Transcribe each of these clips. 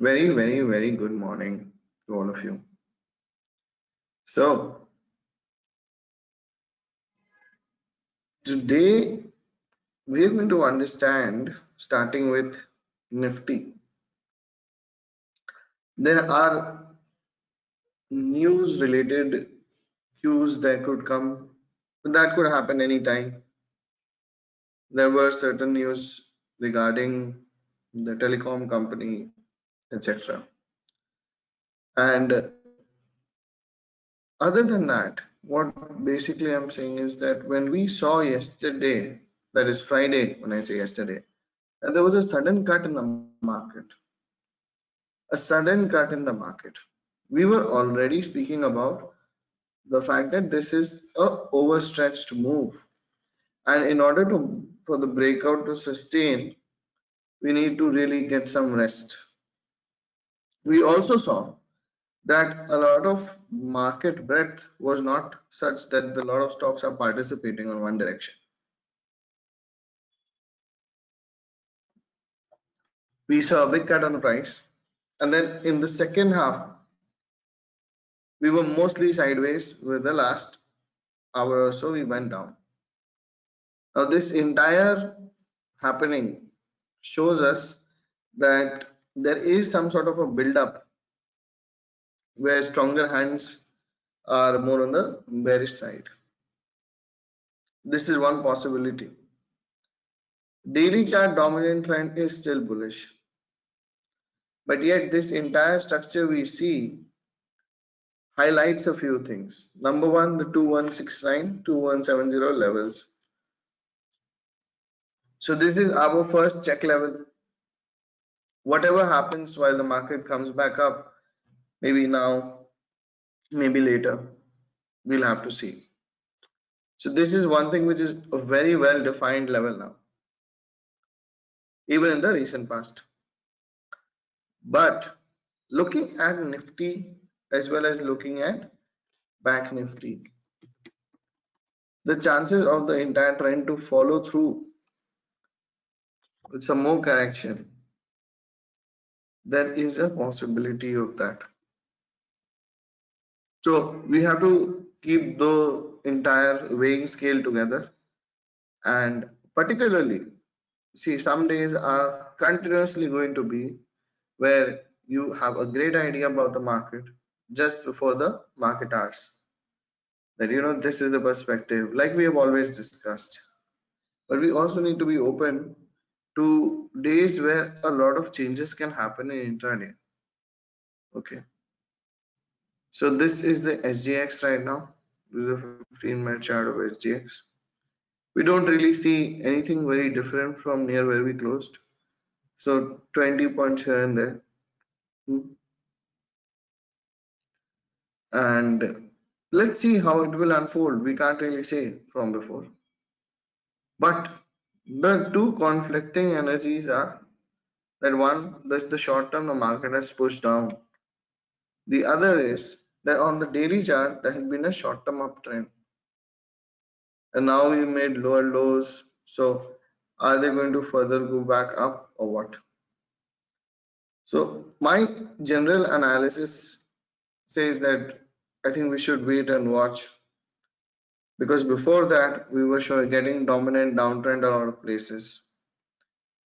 Very, very, very good morning to all of you. So, today we are going to understand starting with Nifty. There are news related cues that could come, that could happen anytime. There were certain news regarding the telecom company etc. And other than that, what basically I'm saying is that when we saw yesterday, that is Friday, when I say yesterday, that there was a sudden cut in the market. A sudden cut in the market. We were already speaking about the fact that this is a overstretched move. And in order to for the breakout to sustain, we need to really get some rest we also saw that a lot of market breadth was not such that a lot of stocks are participating on one direction. We saw a big cut on the price and then in the second half we were mostly sideways with the last hour or so we went down. Now this entire happening shows us that there is some sort of a build-up where stronger hands are more on the bearish side. This is one possibility. Daily chart dominant trend is still bullish. But yet this entire structure we see highlights a few things. Number one, the 2169, 2170 levels. So this is our first check level whatever happens while the market comes back up maybe now maybe later we'll have to see. So this is one thing which is a very well defined level now even in the recent past. But looking at nifty as well as looking at bank nifty the chances of the entire trend to follow through with some more correction there is a possibility of that. So we have to keep the entire weighing scale together. And particularly see some days are continuously going to be where you have a great idea about the market just before the market hours. That you know this is the perspective like we have always discussed. But we also need to be open to days where a lot of changes can happen in intraday. Okay. So this is the sgx right now. This is a 15 minute chart of sgx we don't really see anything very different from near where we closed. So 20 points here and there. Hmm. and let's see how it will unfold. We can't really say from before. But the two conflicting energies are that one that the short term the market has pushed down. The other is that on the daily chart there has been a short term uptrend. And now we made lower lows. So are they going to further go back up or what? So my general analysis says that i think we should wait and watch because before that we were showing getting dominant downtrend a lot of places.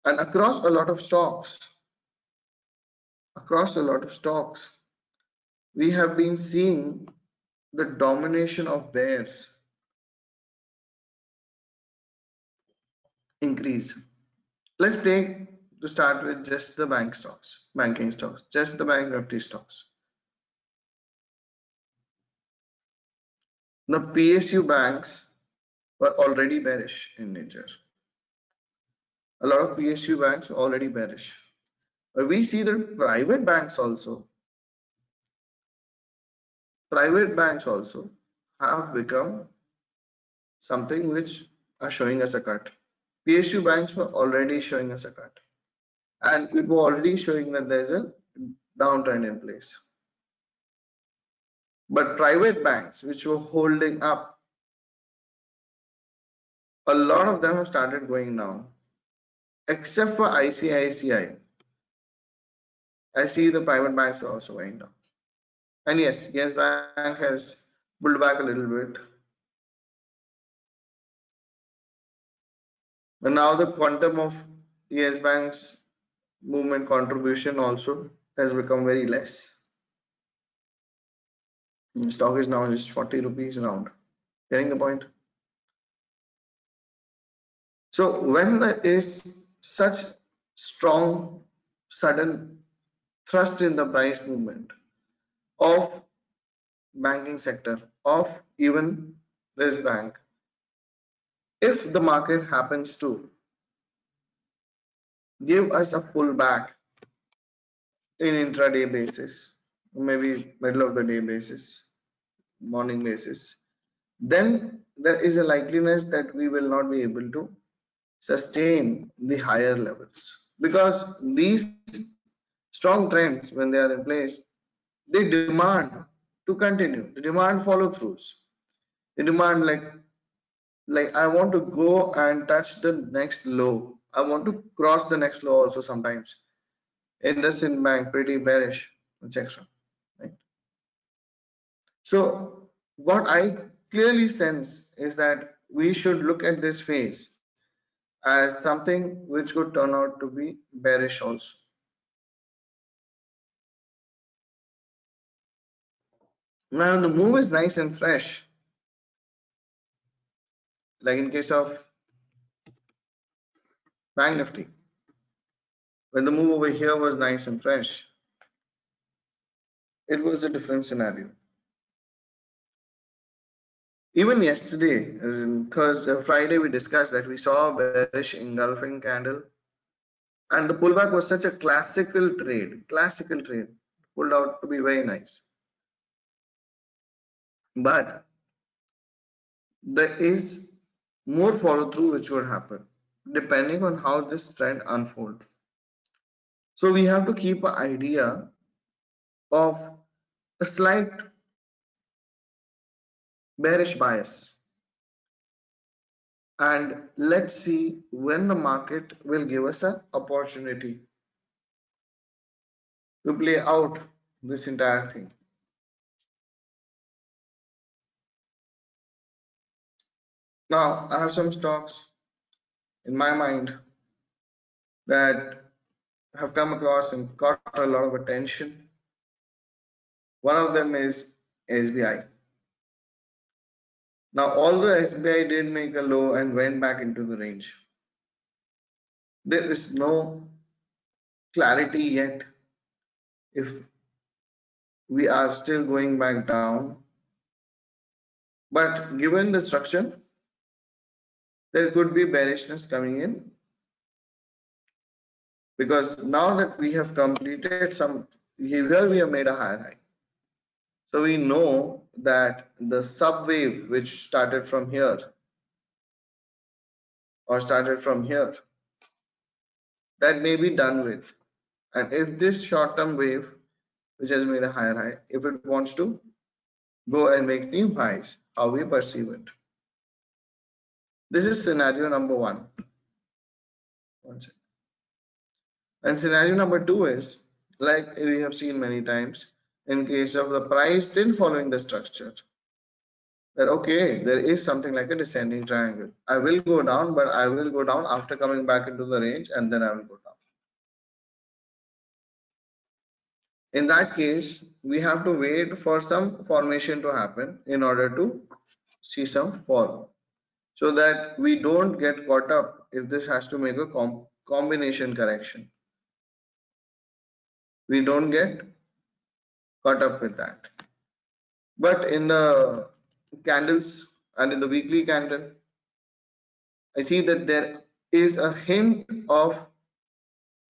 And across a lot of stocks across a lot of stocks we have been seeing the domination of bears increase. Let's take to start with just the bank stocks banking stocks just the bank nifty stocks The PSU banks were already bearish in nature. A lot of PSU banks were already bearish. But we see that private banks also, private banks also have become something which are showing us a cut. PSU banks were already showing us a cut. And we were already showing that there's a downtrend in place. But private banks, which were holding up, a lot of them have started going down, except for ICICI. I see the private banks are also going down. And yes, Yes Bank has pulled back a little bit. But now the quantum of Yes Bank's movement contribution also has become very less. Stock is now just 40 rupees around. Getting the point? So when there is such strong sudden thrust in the price movement of banking sector of even this bank if the market happens to give us a pullback in intraday basis maybe middle of the day basis morning basis. Then there is a likeliness that we will not be able to sustain the higher levels. Because these strong trends when they are in place they demand to continue. They demand follow throughs they demand like like i want to go and touch the next low. I want to cross the next low also sometimes. IndusInd Bank pretty bearish etc so what i clearly sense is that we should look at this phase as something which could turn out to be bearish also. Now the move is nice and fresh. Like in case of Bank Nifty. When the move over here was nice and fresh, it was a different scenario. Even yesterday, Thursday, uh, Friday, we discussed that we saw a bearish engulfing candle, and the pullback was such a classical trade, classical trade, pulled out to be very nice. But there is more follow through which would happen depending on how this trend unfolds. So we have to keep an idea of a slight bearish bias. And let's see when the market will give us an opportunity to play out this entire thing. Now i have some stocks in my mind that have come across and got a lot of attention. One of them is sbi now, although SBI did make a low and went back into the range, there is no clarity yet if we are still going back down. But given the structure, there could be bearishness coming in. Because now that we have completed some here we have made a higher high. So we know that the sub wave which started from here or started from here that may be done with. And if this short-term wave which has made a higher high if it wants to go and make new highs how we perceive it. This is scenario number one. And scenario number two is like we have seen many times in case of the price still following the structure. That okay there is something like a descending triangle. I will go down but i will go down after coming back into the range and then i will go down. In that case we have to wait for some formation to happen in order to see some fall. So that we don't get caught up if this has to make a com combination correction. We don't get caught up with that. But in the candles and in the weekly candle, I see that there is a hint of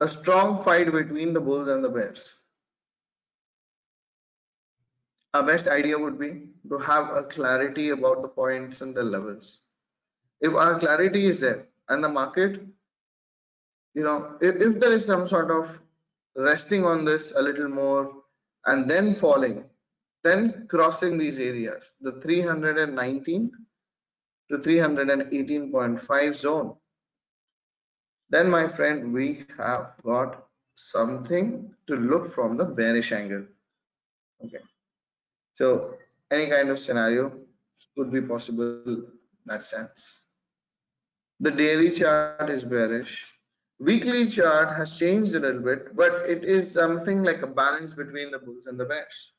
a strong fight between the bulls and the bears. Our best idea would be to have a clarity about the points and the levels. If our clarity is there and the market, you know, if, if there is some sort of resting on this a little more and then falling, then crossing these areas, the 319 to 318.5 zone. Then my friend, we have got something to look from the bearish angle. Okay. So any kind of scenario could be possible in that sense. The daily chart is bearish. Weekly chart has changed a little bit, but it is something like a balance between the bulls and the bears.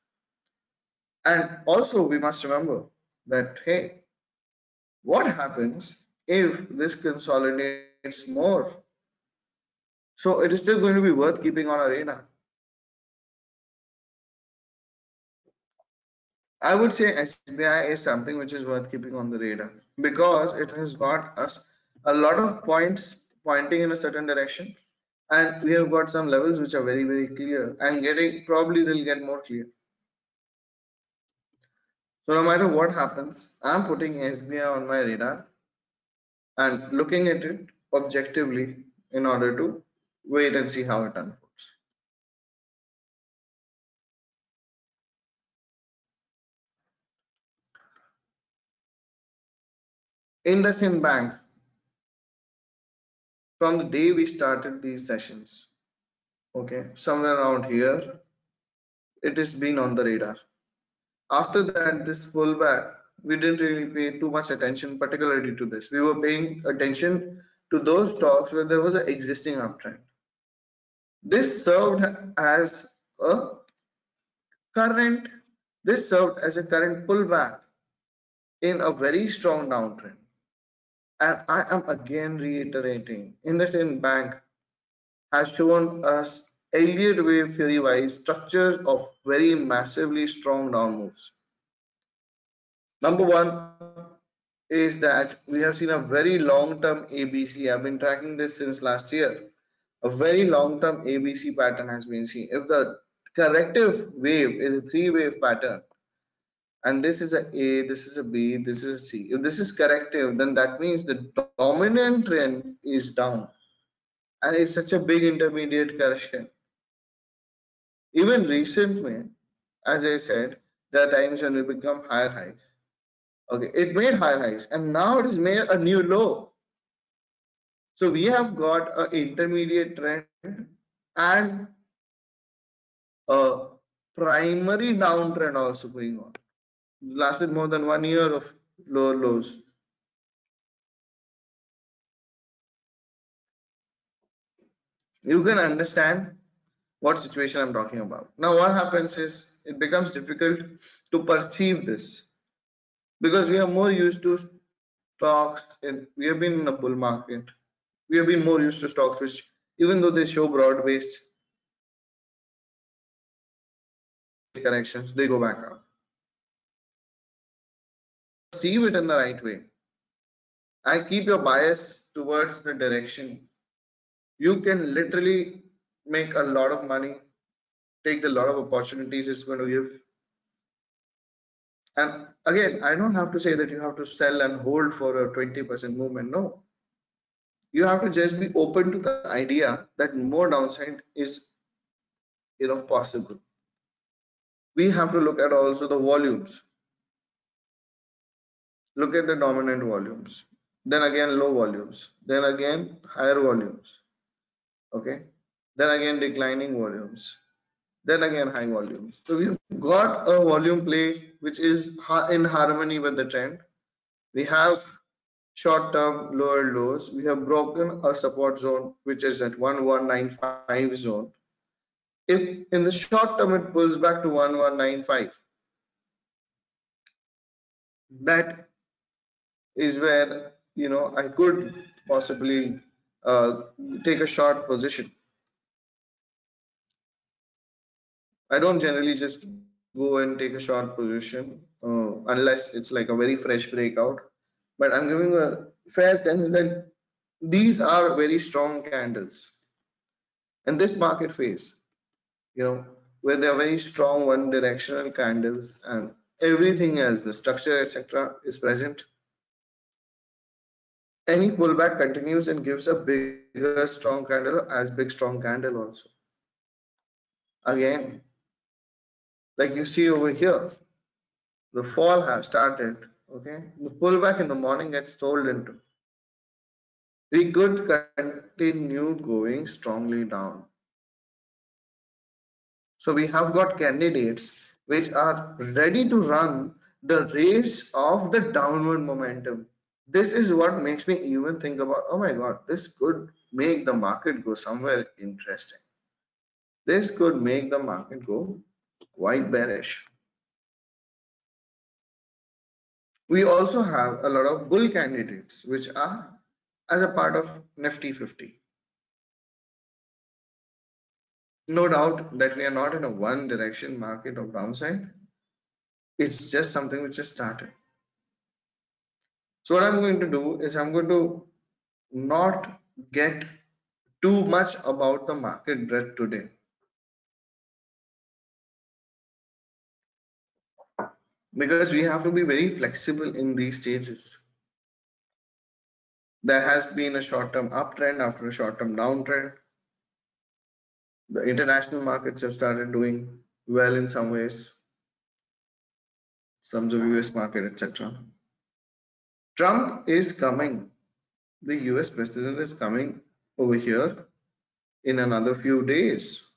And also we must remember that, hey, what happens if this consolidates more? So it is still going to be worth keeping on our radar. I would say SBI is something which is worth keeping on the radar because it has got us a lot of points pointing in a certain direction and we have got some levels which are very very clear and getting probably they'll get more clear. So no matter what happens, I'm putting SBI on my radar and looking at it objectively in order to wait and see how it unfolds. IndusInd Bank, from the day we started these sessions, okay, somewhere around here, it has been on the radar. After that, this pullback, we didn't really pay too much attention, particularly to this. We were paying attention to those stocks where there was an existing uptrend. This served as a current, this served as a current pullback in a very strong downtrend. And I am again reiterating, IndusInd Bank has shown us Elliott wave theory wise structures of very massively strong down moves. Number one is that we have seen a very long term ABC. I've been tracking this since last year. A very long term ABC pattern has been seen. If the corrective wave is a three wave pattern, and this is a A, this is a B, this is a C. If this is corrective, then that means the dominant trend is down. And it's such a big intermediate correction. Even recently, as I said, there are times when we become higher highs. Okay, it made higher highs and now it has made a new low. So we have got an intermediate trend and a primary downtrend also going on lasted more than one year of lower lows. You can understand what situation I'm talking about. Now, what happens is it becomes difficult to perceive this because we are more used to stocks and we have been in a bull market. We have been more used to stocks which, even though they show broad based corrections, they go back up perceive it in the right way. And keep your bias towards the direction. You can literally make a lot of money take the lot of opportunities it's going to give. And again i don't have to say that you have to sell and hold for a 20% movement no. You have to just be open to the idea that more downside is you know possible. We have to look at also the volumes look at the dominant volumes. Then again low volumes. Then again higher volumes. Okay? Then again declining volumes. Then again high volumes. So we've got a volume play which is in harmony with the trend. We have short term lower lows. We have broken a support zone which is at 1195 zone. If in the short term it pulls back to 1195 that is where you know I could possibly uh, take a short position. I don't generally just go and take a short position uh, unless it's like a very fresh breakout. But I'm giving a fair sense that these are very strong candles. And this market phase, you know, where they are very strong one directional candles and everything else, the structure, etc., is present any pullback continues and gives a bigger strong candle as big strong candle also. Again like you see over here the fall has started okay? The pullback in the morning gets sold into. We could continue going strongly down. So we have got candidates which are ready to run the race of the downward momentum. This is what makes me even think about, oh my God, this could make the market go somewhere interesting. This could make the market go quite bearish. We also have a lot of bull candidates, which are as a part of Nifty 50. No doubt that we are not in a one direction market of downside. It's just something which has started. So what I'm going to do is I'm going to not get too much about the market breadth today. Because we have to be very flexible in these stages. There has been a short-term uptrend after a short-term downtrend. The international markets have started doing well in some ways. Some of the US market, etc. Trump is coming. The US president is coming over here in another few days.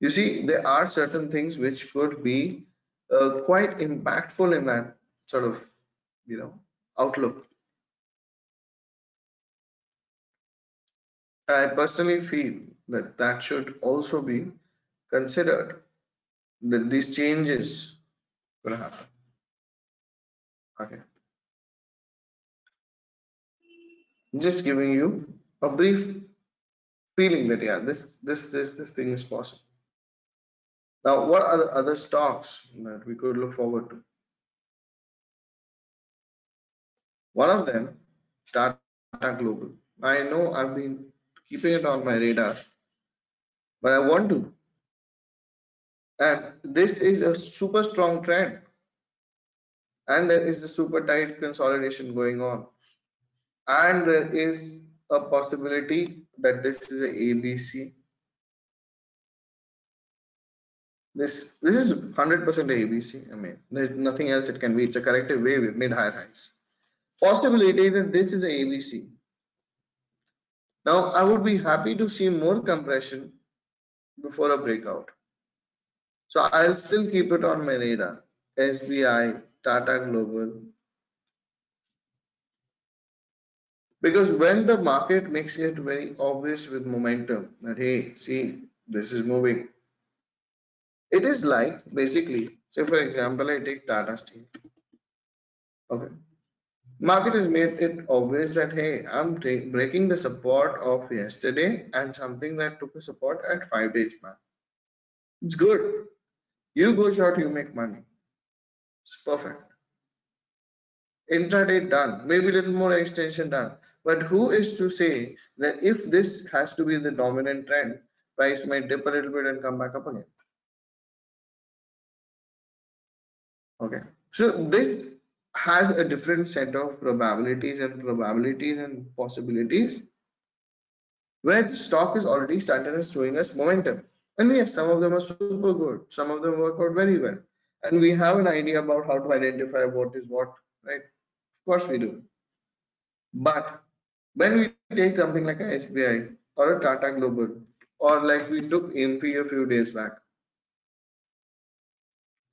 You see, there are certain things which could be uh, quite impactful in that sort of, you know, outlook. I personally feel that that should also be considered that these changes will happen. Okay. Just giving you a brief feeling that yeah, this this this this thing is possible. Now, what are the other stocks that we could look forward to? One of them, Tata Global. I know I've been keeping it on my radar, but I want to. And this is a super strong trend. And there is a super tight consolidation going on. And there is a possibility that this is a ABC This this is 100% ABC. I mean, there's nothing else it can be. It's a corrective wave mid higher highs. Possibility that this is a ABC. Now, I would be happy to see more compression before a breakout. So I'll still keep it on my radar. SBI, Tata Global. Because when the market makes it very obvious with momentum that hey, see, this is moving, it is like basically, say for example, I take Tata Steel. Okay. Market has made it obvious that hey, I'm breaking the support of yesterday and something that took a support at five days back. It's good. You go short, you make money. It's perfect. Intraday done, maybe a little more extension done. But who is to say that if this has to be the dominant trend, price might dip a little bit and come back up again? Okay, so this has a different set of probabilities and probabilities and possibilities where the stock is already started showing us momentum. And yes, some of them are super good, some of them work out very well. And we have an idea about how to identify what is what, right? Of course we do. But when we take something like a SBI or a Tata Global, or like we took Infy a few days back,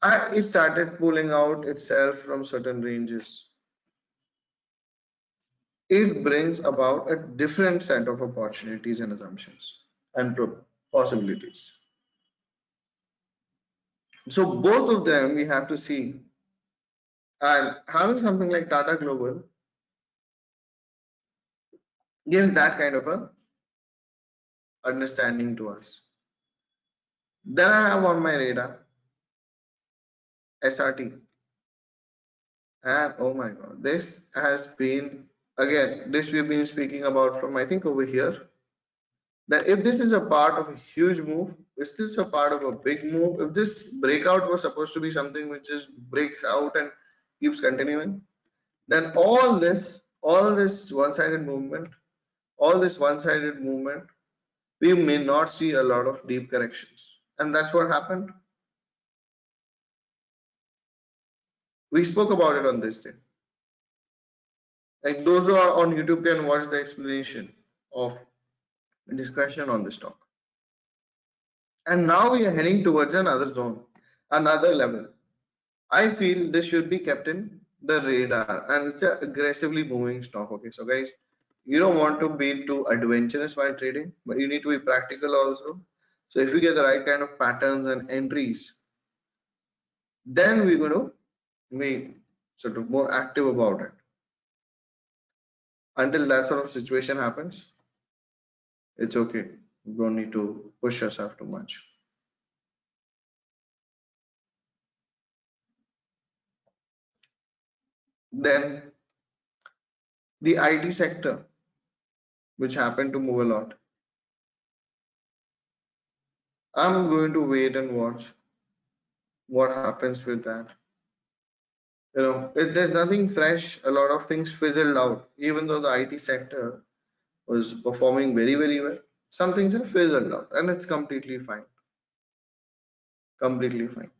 and it started pulling out itself from certain ranges. It brings about a different set of opportunities and assumptions and possibilities. So both of them we have to see. And having something like Tata Global gives that kind of a understanding to us. Then I have on my radar SRT. And oh my god, this has been again, this we've been speaking about from I think over here. That if this is a part of a huge move, is this a part of a big move? If this breakout was supposed to be something which just breaks out and keeps continuing, then all this, all this one-sided movement, all this one-sided movement, we may not see a lot of deep corrections. And that's what happened We spoke about it on this day. Like those who are on YouTube can watch the explanation of discussion on this talk. And now we are heading towards another zone, another level. I feel this should be kept in the radar and it's an aggressively moving stock. Okay, so guys, you don't want to be too adventurous while trading, but you need to be practical also. So if we get the right kind of patterns and entries, then we're going to be sort of more active about it. Until that sort of situation happens, it's okay. You don't need to push yourself too much. Then the IT sector, which happened to move a lot. I'm going to wait and watch what happens with that. You know, if there's nothing fresh, a lot of things fizzled out, even though the IT sector was performing very, very well. Some things have fizzled out, and it's completely fine. Completely fine.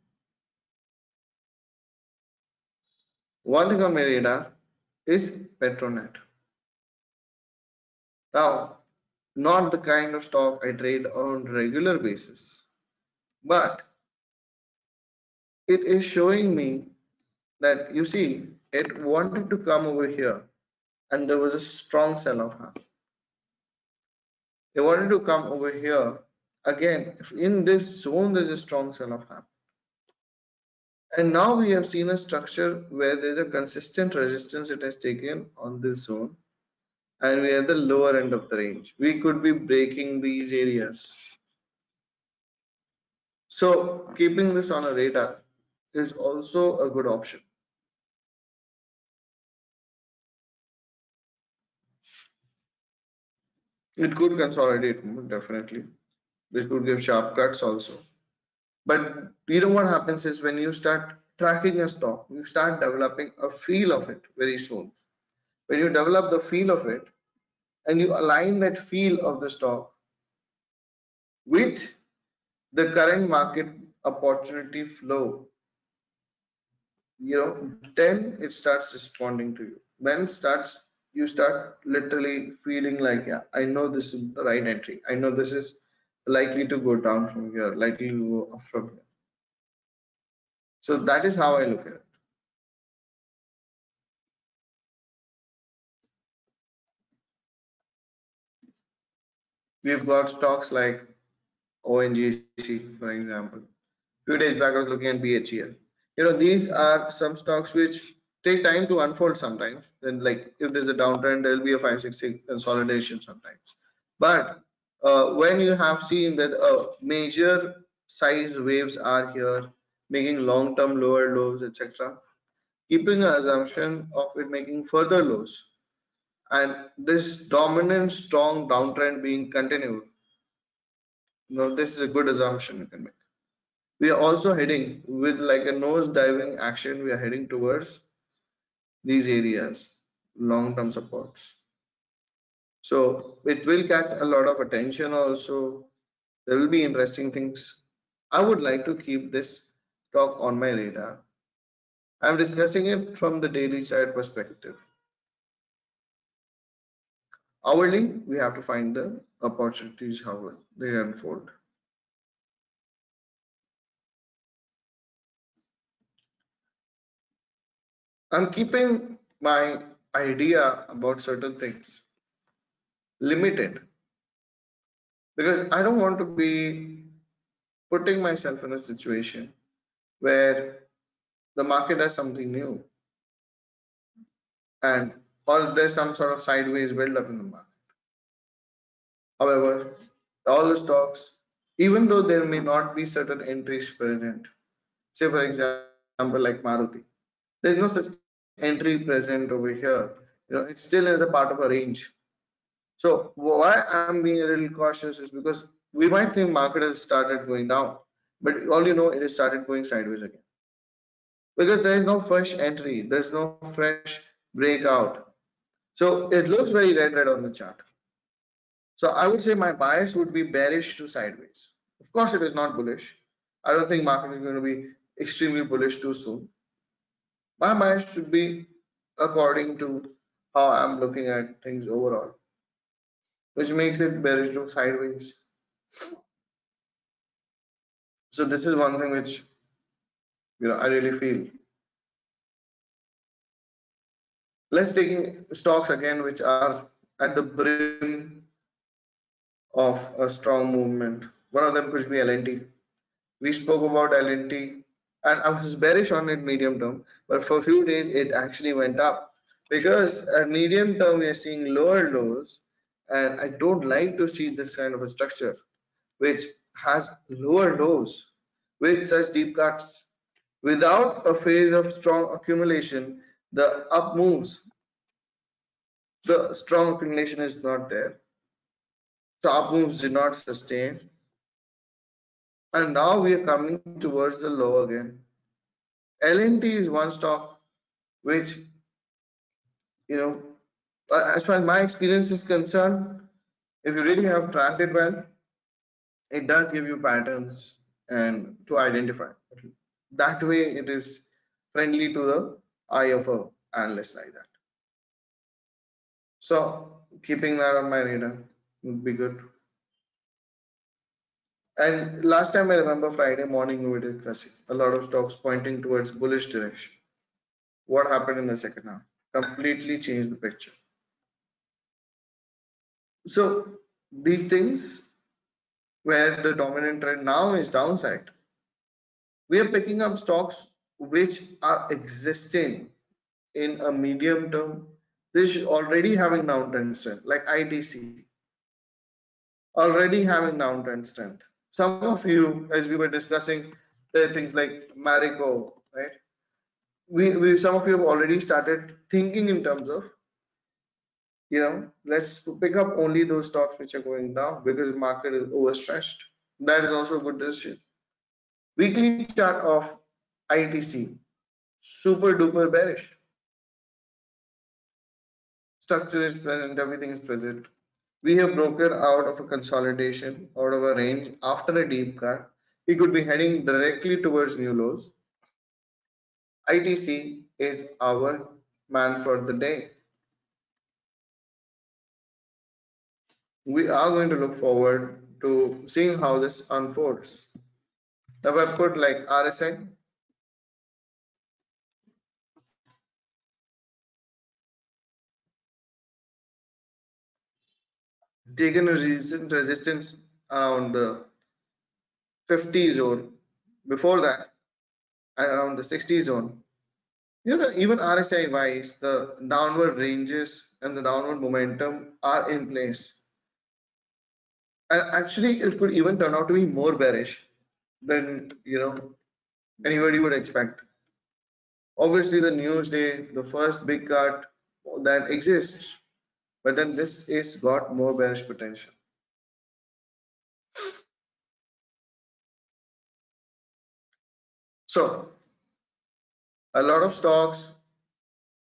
One thing on my radar is Petronet. Now, not the kind of stock I trade on regular basis, but it is showing me that you see it wanted to come over here and there was a strong sell-off. They wanted to come over here. Again in this zone there's a strong sell-off happening and now we have seen a structure where there's a consistent resistance it has taken on this zone and we are at the lower end of the range. We could be breaking these areas. So keeping this on a radar is also a good option. It could consolidate definitely. This could give sharp cuts also. But you know what happens is when you start tracking a stock, you start developing a feel of it very soon. When you develop the feel of it and you align that feel of the stock with the current market opportunity flow, you know, then it starts responding to you. When it starts, you start literally feeling like, yeah, I know this is the right entry. I know this is likely to go down from here, likely to go up from here. So that is how I look at it. We've got stocks like ONGC, for example. Few days back, I was looking at BHEL. You know, these are some stocks which take time to unfold sometimes. Then, like if there's a downtrend, there'll be a five, six, six consolidation sometimes. But uh, when you have seen that uh, major size waves are here making long-term lower lows etc keeping an assumption of it making further lows and this dominant strong downtrend being continued know this is a good assumption you can make we are also heading with like a nose diving action we are heading towards these areas long-term supports so it will catch a lot of attention also. There will be interesting things. I would like to keep this talk on my radar. I'm discussing it from the daily chart perspective. Hourly, we have to find the opportunities how they unfold. I'm keeping my idea about certain things limited because I don't want to be putting myself in a situation where the market has something new and or there's some sort of sideways build up in the market. However, all the stocks, even though there may not be certain entries present, say for example like Maruti, there's no such entry present over here. You know, it still is a part of a range so why I'm being a little cautious is because we might think market has started going down, but all you know it has started going sideways again. Because there is no fresh entry, there's no fresh breakout. So it looks very red red on the chart. So I would say my bias would be bearish to sideways. Of course, it is not bullish. I don't think market is going to be extremely bullish too soon. My bias should be according to how I'm looking at things overall which makes it bearish to sideways. So this is one thing which you know I really feel. Let's take stocks again which are at the brim of a strong movement. One of them could be L&T. We spoke about L&T and I was bearish on it medium term, but for a few days it actually went up because at medium term we are seeing lower lows and I don't like to see this kind of a structure which has lower lows with such deep cuts. Without a phase of strong accumulation, the up moves, the strong accumulation is not there. So up moves did not sustain. And now we are coming towards the low again. L&T is one stock which, you know, uh, as far as my experience is concerned, if you really have tracked it well, it does give you patterns and to identify. That way it is friendly to the a analyst like that. So keeping that on my radar would be good. And last time I remember Friday morning we were discussing a lot of stocks pointing towards bullish direction. What happened in the second half? Completely changed the picture. So these things where the dominant trend now is downside. We are picking up stocks which are existing in a medium term. This is already having downtrend strength, like ITC, already having downtrend strength. Some of you, as we were discussing, things like Marico, right? We, we, some of you have already started thinking in terms of you know let's pick up only those stocks which are going down because market is overstretched that is also a good decision weekly chart of itc super duper bearish. Structure is present everything is present. We have broken out of a consolidation out of a range. After a deep cut we could be heading directly towards new lows. Itc is our man for the day. We are going to look forward to seeing how this unfolds. Now I put like RSI, taken a recent resistance around the 50 zone. Before that around the 60 zone. You know even RSI wise the downward ranges and the downward momentum are in place. And actually it could even turn out to be more bearish than you know anybody would expect. Obviously the news day the first big cut that exists but then this is got more bearish potential so a lot of stocks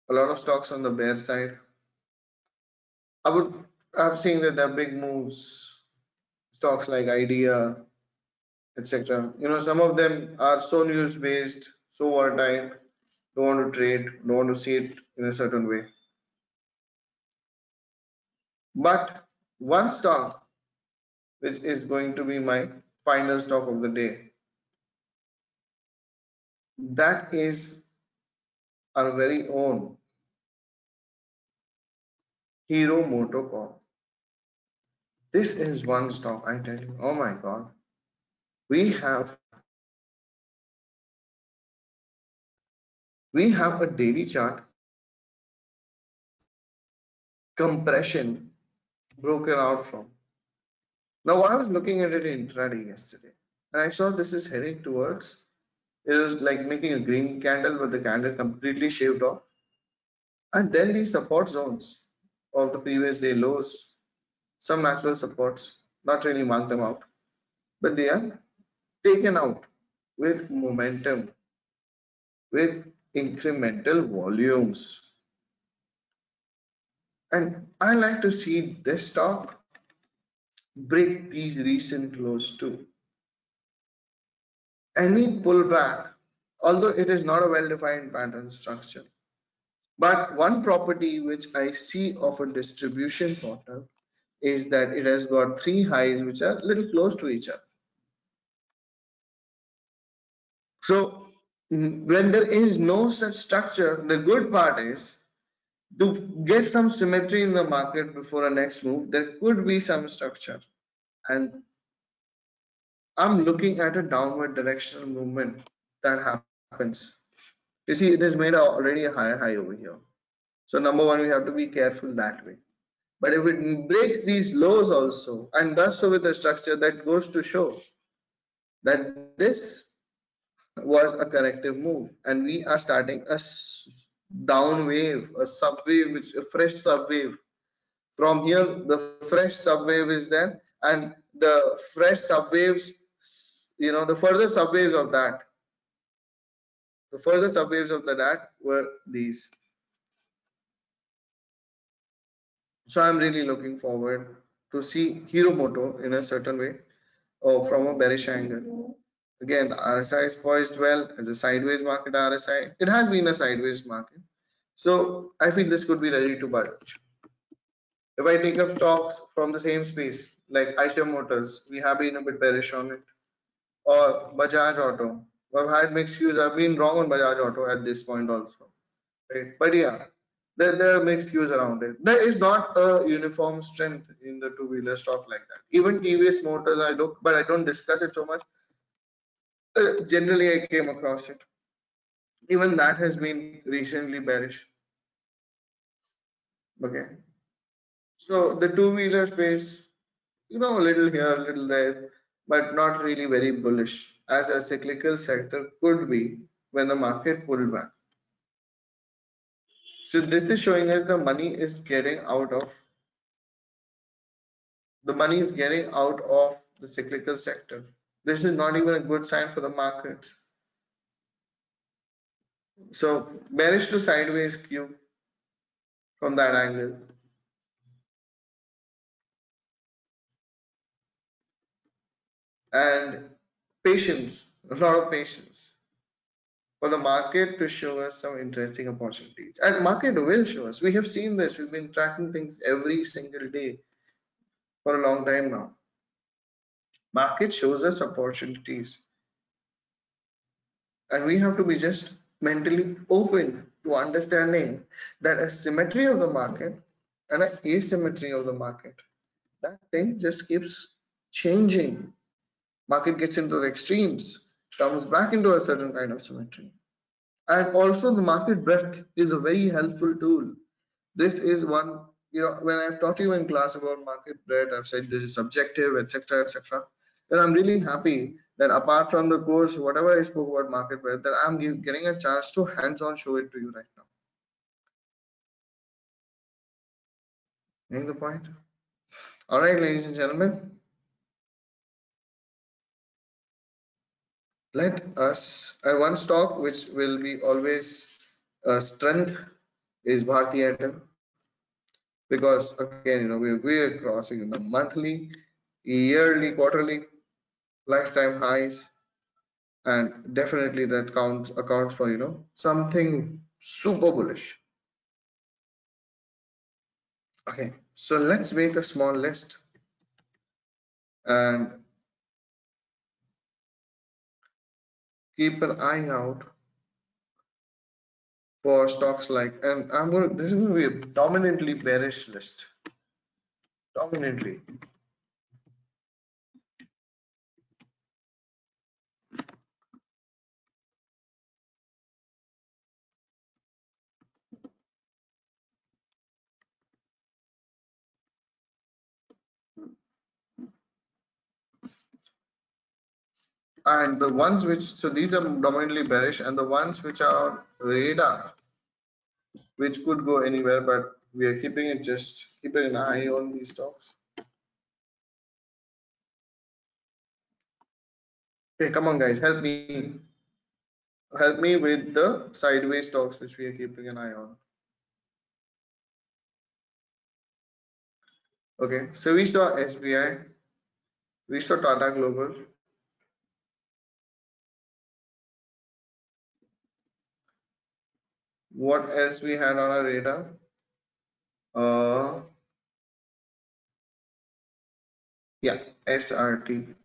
a lot of stocks on the bear side i would i've seen that there are big moves stocks like Idea, etc. You know, some of them are so news based, so volatile, don't want to trade, don't want to see it in a certain way. But one stock, which is going to be my final stock of the day, that is our very own Hero MotoCorp. This is one stock, I tell you. Oh my God. We have we have a daily chart compression broken out from. Now, I was looking at it intraday yesterday, and I saw this is heading towards. It was like making a green candle, but the candle completely shaved off. And then these support zones of the previous day lows some natural supports, not really mark them out, but they are taken out with momentum, with incremental volumes. And I like to see this stock break these recent lows too. Any pullback, although it is not a well-defined pattern structure, but one property which I see of a distribution pattern is that it has got three highs which are a little close to each other. So mm, when there is no such structure, the good part is to get some symmetry in the market before a next move, there could be some structure. And I'm looking at a downward directional movement that happens. You see, it has made already a higher high over here. So number one, we have to be careful that way. But if it breaks these lows also and does so with a structure that goes to show that this was a corrective move and we are starting a down wave, a subwave, which a fresh subwave. From here, the fresh subwave is there, and the fresh subwaves, you know, the further subwaves of that, the further subwaves of the that were these. So I'm really looking forward to see Moto in a certain way, or from a bearish angle. Again, the RSI is poised well as a sideways market RSI. It has been a sideways market. So I feel this could be ready to budge. If I take up stocks from the same space, like Eicher Motors, we have been a bit bearish on it, or Bajaj Auto. I've had mixed views. I've been wrong on Bajaj Auto at this point also. Right? But yeah, there, there are mixed views around it. There is not a uniform strength in the two-wheeler stock like that. Even TVS Motors, I look, but I don't discuss it so much generally I came across it. Even that has been recently bearish. Okay. So the two-wheeler space, you know, a little here, a little there, but not really very bullish as a cyclical sector could be when the market pulled back. So this is showing us the money is getting out of the money is getting out of the cyclical sector. This is not even a good sign for the markets. So bearish to sideways cue from that angle. And patience, a lot of patience for the market to show us some interesting opportunities. And market will show us. We have seen this. We've been tracking things every single day for a long time now. Market shows us opportunities. And we have to be just mentally open to understanding that a symmetry of the market and an asymmetry of the market, that thing just keeps changing. Market gets into the extremes, comes back into a certain kind of symmetry. And also the market breadth is a very helpful tool. This is one, you know, when I've taught you in class about market breadth, I've said this is subjective, etc., etc then I'm really happy that apart from the course, whatever I spoke about market that I'm getting a chance to hands-on show it to you right now. Getting the point? All right, ladies and gentlemen. Let us, and one stock which will be always a strength is Bharti Airtel because again, you know, we, we are crossing the monthly, yearly, quarterly, lifetime highs and definitely that counts accounts for you know something super bullish. Okay so let's make a small list. And keep an eye out for stocks like and i'm going to this is going to be a dominantly bearish list. Dominantly and the ones which so these are dominantly bearish and the ones which are on radar which could go anywhere but we are keeping it just keeping an eye on these stocks. Okay come on guys help me. Help me with the sideways stocks which we are keeping an eye on. Okay so we saw sbi we saw tata global what else we had on our radar uh yeah srt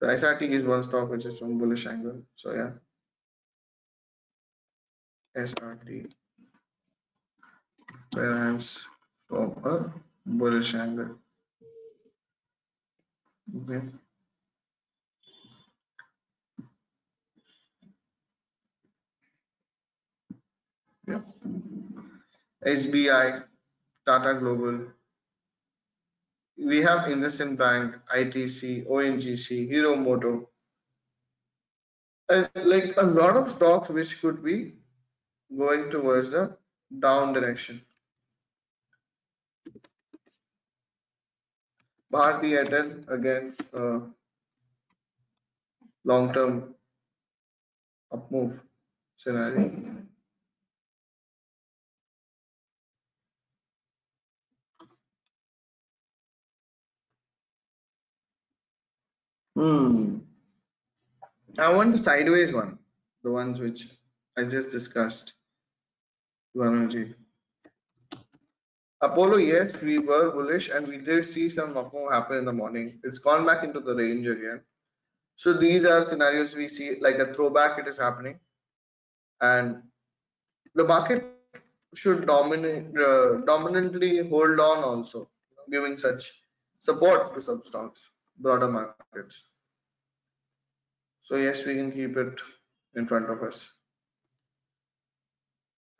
So SRT is one stock which is from bullish angle. So yeah. SRT finance from a bullish angle. Okay. Yeah. SBI, Tata Global. We have IndusInd Bank, ITC, ONGC, Hero Moto. And like a lot of stocks which could be going towards the down direction. Bharti Airtel again, uh, long-term up move scenario. Hmm. I want the sideways one, the ones which I just discussed. Vanuji. Apollo, yes, we were bullish and we did see some up move happen in the morning. It's gone back into the range again. So these are scenarios we see like a throwback it is happening. And the market should dominate uh, dominantly hold on also, giving such support to some stocks, broader markets. So yes, we can keep it in front of us.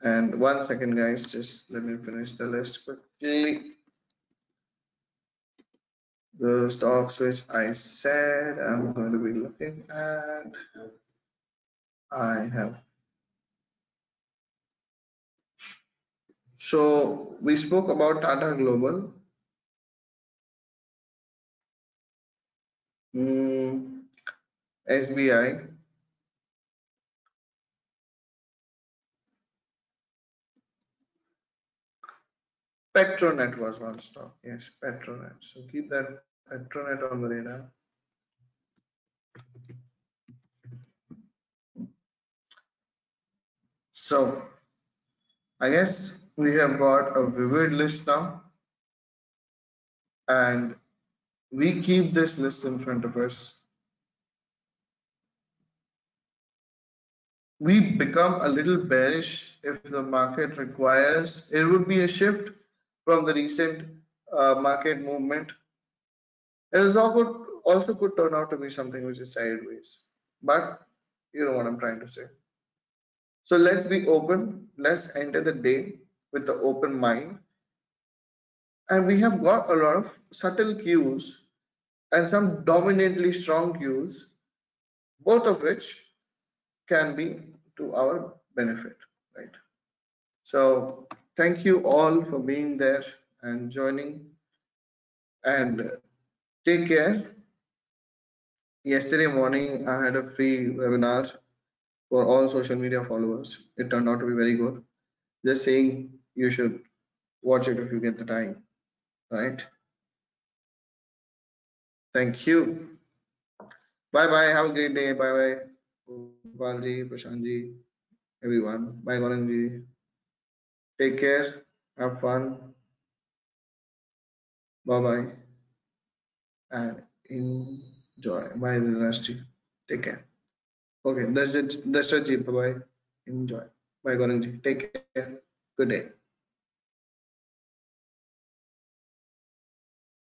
And one second, guys, just let me finish the list quickly. The stocks which I said I'm going to be looking at. I have. So we spoke about Tata Global. Mm, SBI, Petronet was one stock. Yes, Petronet. So keep that Petronet on the radar. So I guess we have got a vivid list now. And we keep this list in front of us. We become a little bearish if the market requires. It would be a shift from the recent uh, market movement. It also could, also could turn out to be something which is sideways, but you know what I'm trying to say. So let's be open. Let's enter the day with the open mind. And we have got a lot of subtle cues and some dominantly strong cues, both of which can be to our benefit, right? So thank you all for being there and joining. And uh, take care. Yesterday morning i had a free webinar for all social media followers. It turned out to be very good. Just saying you should watch it if you get the time right thank you bye bye have a great day bye bye Balji, Prashantji, everyone. Bye, Goranji. Take care. Have fun. Bye bye. And enjoy. Bye, Rashti. Take care. Okay, that's it. That's it. Bye bye. Enjoy. Bye, Goranji. Take care. Good day.